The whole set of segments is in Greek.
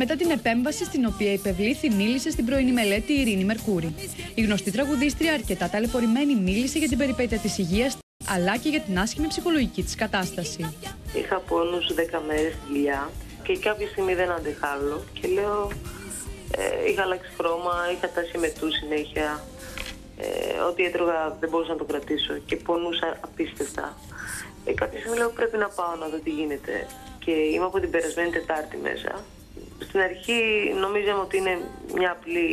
Μετά την επέμβαση στην οποία υπευλήθη, μίλησε στην πρωινή μελέτη η Ειρήνη Μερκούρη. Η γνωστή τραγουδίστρια, αρκετά ταλαιπωρημένη, μίλησε για την περιπέτεια της υγείας αλλά και για την άσχημη ψυχολογική της κατάσταση. Είχα πόνους 10 μέρες δουλειά και κάποια στιγμή δεν αντέχα και λέω ε, είχα αλλάξει χρώμα, είχα τάσει μετού συνέχεια ε, ό,τι έτρωγα δεν μπορούσα να το κρατήσω και πονούσα απίστευτα. Ε, κάποια στιγμή λέω πρέπει να πάω να δω τι γίνεται και είμαι από την περασμένη Τετάρτη μέσα. Στην αρχή νομίζαμε ότι είναι μια απλή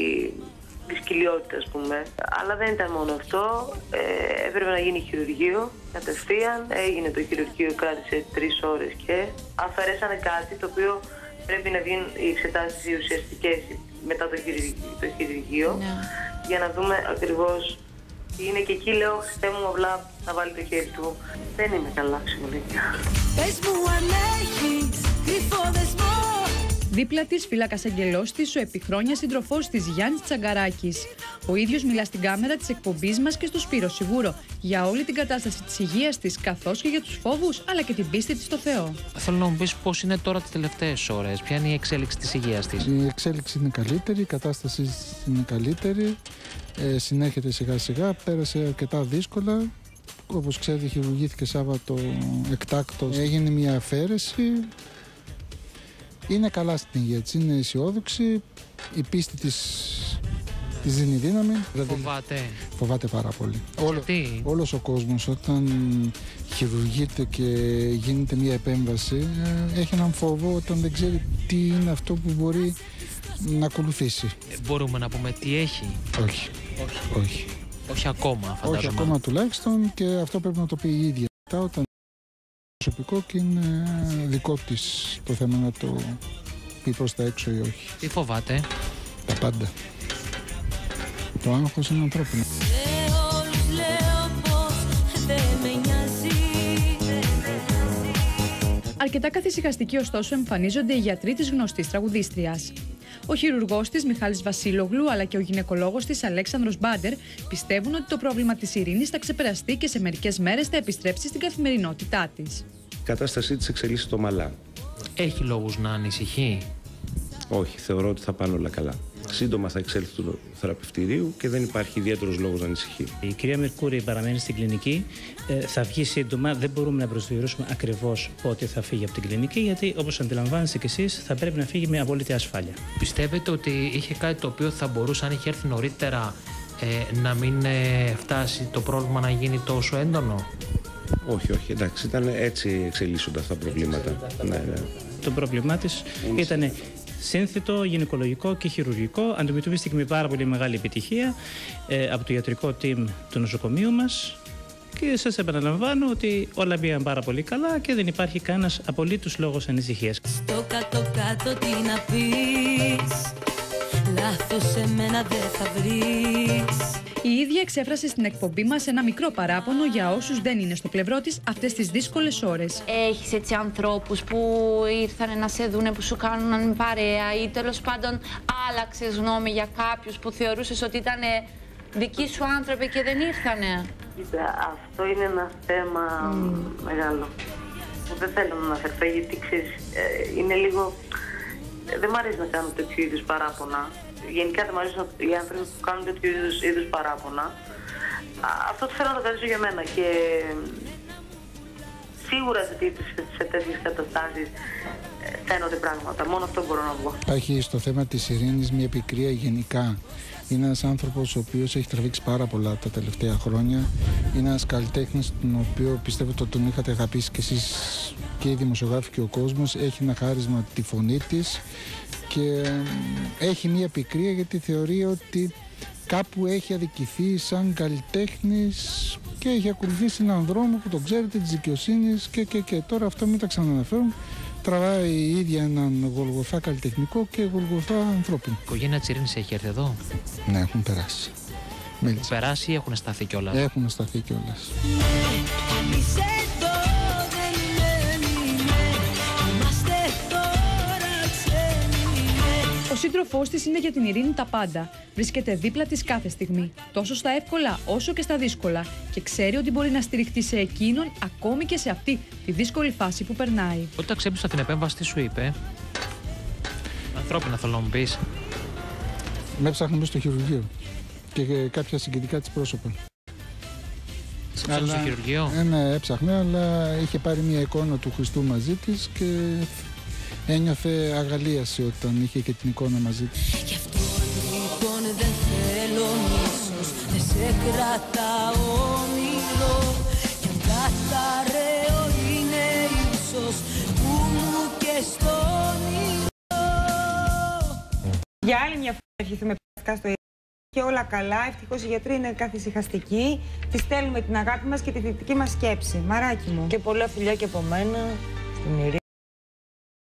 δυσκολιότητα, ας πούμε. Αλλά δεν ήταν μόνο αυτό. Ε, έπρεπε να γίνει χειρουργείο κατευθείαν. Έγινε το χειρουργείο, κράτησε τρεις ώρες και αφαιρέσανε κάτι το οποίο πρέπει να βγουν οι εξετάσεις ουσιαστικές μετά το χειρουργείο, το ναι. για να δούμε ακριβώς τι είναι. Και εκεί λέω: Χριστέ μου, απλά να βάλει το χέρι του. Δεν είμαι καλά ψυχολογικά. Πες μου αν έχεις κρυφό Δίπλα της, φύλακας αγγελός της, ο επιχρόνια σύντροφός της Γιάννης Τσαγκαράκης. Ο ίδιος μιλά στην κάμερα της εκπομπής μας και στο Σπύρο Σιγούρο για όλη την κατάσταση της υγείας της, καθώς και για τους φόβους αλλά και την πίστη της στο Θεό. Θέλω να μου πεις πώς είναι τώρα τις τελευταίες ώρες, ποια είναι η εξέλιξη της υγείας της; Η εξέλιξη είναι καλύτερη, η κατάσταση είναι καλύτερη. Ε, συνέχεται σιγά σιγά, πέρασε αρκετά δύσκολα. Όπως ξέρετε, χειρουργήθηκε Σάββατο εκτάκτος. Έγινε μια αφαίρεση είναι καλά στην υγεία της, είναι αισιόδοξη, η πίστη της της δίνει δύναμη. Δηλαδή, φοβάται. Φοβάται πάρα πολύ. Γιατί; Όλος, όλος ο κόσμος όταν χειρουργείται και γίνεται μια επέμβαση ε, έχει έναν φόβο όταν δεν ξέρει τι είναι αυτό που μπορεί να ακολουθήσει. Ε, μπορούμε να πούμε τι έχει; Όχι. Όχι. Όχι, Όχι ακόμα φαντάζομαι. Όχι ακόμα τουλάχιστον και αυτό πρέπει να το πει η ίδια. Όταν προσωπικό και είναι δικό της το θέμα να το πει προς τα έξω ή όχι. Τι φοβάται; Τα πάντα. Το άγχος είναι ανθρώπινο. Αρκετά καθησυχαστικοί ωστόσο εμφανίζονται οι γιατροί της γνωστής τραγουδίστριας. Ο χειρουργός της Μιχάλης Βασίλογλου αλλά και ο γυναικολόγος της Αλέξανδρος Μπάντερ πιστεύουν ότι το πρόβλημα της ειρήνης θα ξεπεραστεί και σε μερικές μέρες θα επιστρέψει στην καθημερινότητά της. Η κατάστασή της εξελίσσεται ομαλά. Έχει λόγους να ανησυχεί; Όχι, θεωρώ ότι θα πάνε όλα καλά. Σύντομα θα εξέλθει του θεραπευτηρίου και δεν υπάρχει ιδιαίτερος λόγος να ανησυχεί. Η κυρία Μερκούρη παραμένει στην κλινική. Ε, θα βγει σύντομα. Δεν μπορούμε να προσδιορίσουμε ακριβώς πότε θα φύγει από την κλινική, γιατί όπως αντιλαμβάνεστε κι εσείς, θα πρέπει να φύγει με απόλυτη ασφάλεια. Πιστεύετε ότι είχε κάτι το οποίο θα μπορούσε, αν είχε έρθει νωρίτερα, ε, να μην ε, φτάσει το πρόβλημα να γίνει τόσο έντονο; Όχι, όχι, εντάξει, ήταν έτσι εξελίσσονται αυτά τα προβλήματα. Ναι, ναι. Το πρόβλημά της ήταν σύνθετο, γυναικολογικό και χειρουργικό. Αντιμετωπίστηκε με πάρα πολύ μεγάλη επιτυχία ε, από το ιατρικό team του νοσοκομείου μας και σας επαναλαμβάνω ότι όλα πήγαν πάρα πολύ καλά και δεν υπάρχει κανένας απολύτως λόγος ανησυχίας. Στο κάτω-κάτω τι να πεις, λάθος εμένα δεν θα βρεις. Η ίδια εξέφρασε στην εκπομπή μας ένα μικρό παράπονο για όσους δεν είναι στο πλευρό της αυτές τις δύσκολες ώρες. Έχεις έτσι ανθρώπους που ήρθαν να σε δούνε, που σου κάνουν παρέα ή τέλος πάντων άλλαξες γνώμη για κάποιους που θεωρούσες ότι ήταν δικοί σου άνθρωποι και δεν ήρθανε; Κοίτα, αυτό είναι ένα θέμα μεγάλο. Που δεν θέλω να αναφερθώ γιατί ξέρεις, ε, είναι λίγο. Δεν μου αρέσει να κάνω τέτοιου είδους παράπονα γενικά δεν μου αρέσουν οι άνθρωποι που κάνουν τέτοιου είδους παράπονα. Αυτό το θέλω να το κρατήσω για μένα και σίγουρα σε τέτοιες καταστάσεις ε, φαίνονται πράγματα. Μόνο αυτό μπορώ να πω. Έχει στο θέμα της ειρήνης μια πικρία γενικά. Είναι ένας άνθρωπος ο οποίος έχει τραβήξει πάρα πολλά τα τελευταία χρόνια. Είναι ένας καλλιτέχνης, τον οποίο πιστεύω ότι τον είχατε αγαπήσει κι εσείς και οι δημοσιογράφοι και ο κόσμος. Έχει ένα χάρισμα τη φωνή της και έχει μία πικρία γιατί θεωρεί ότι κάπου έχει αδικηθεί σαν καλλιτέχνης και έχει ακολουθήσει έναν δρόμο που τον ξέρετε της δικαιοσύνης και, και, και τώρα αυτό μην τα ξαναναφέρουν. Τραβάει η ίδια έναν γολγοθά καλλιτεχνικό και γολγοθά ανθρώπινο. Η οικογένεια τη Ειρήνη έχει έρθει εδώ; Ναι, έχουν περάσει. Έχουν περάσει ή έχουν σταθεί κιόλας; Έχουν σταθεί κιόλας. Ο σύντροφός της είναι για την ειρήνη τα πάντα. Βρίσκεται δίπλα της κάθε στιγμή, τόσο στα εύκολα όσο και στα δύσκολα, και ξέρει ότι μπορεί να στηριχτεί σε εκείνον ακόμη και σε αυτή τη δύσκολη φάση που περνάει. Όταν ξέπλυσα την επέμβαση, τι σου είπε. ανθρώπινα θέλω να μου πεις. Με έψαχνε μέσα στο χειρουργείο και κάποια συγκεντρικά της πρόσωπα. Σε ψάχνει στο χειρουργείο; Ε, ναι, έψαχνε, αλλά είχε πάρει μια εικόνα του Χριστού μαζί της και ένιωθε αγαλίαση όταν είχε και την εικόνα μαζί της. Γι' αυτό λοιπόν δεν θέλω μίσος, δεν σε κρατάω όνειρο Κι αν καθαρέω είναι ίσως που μου και στο όνειρο Για άλλη μια φορά ευχηθούμε πραγματικά στο και όλα καλά. Ευτυχώς οι γιατροί είναι καθησυχαστικοί. Τη στέλνουμε την αγάπη μας και τη θετική μας σκέψη. Μαράκι μου. Και πολλά φιλιά και από μένα στην Ειρήνη.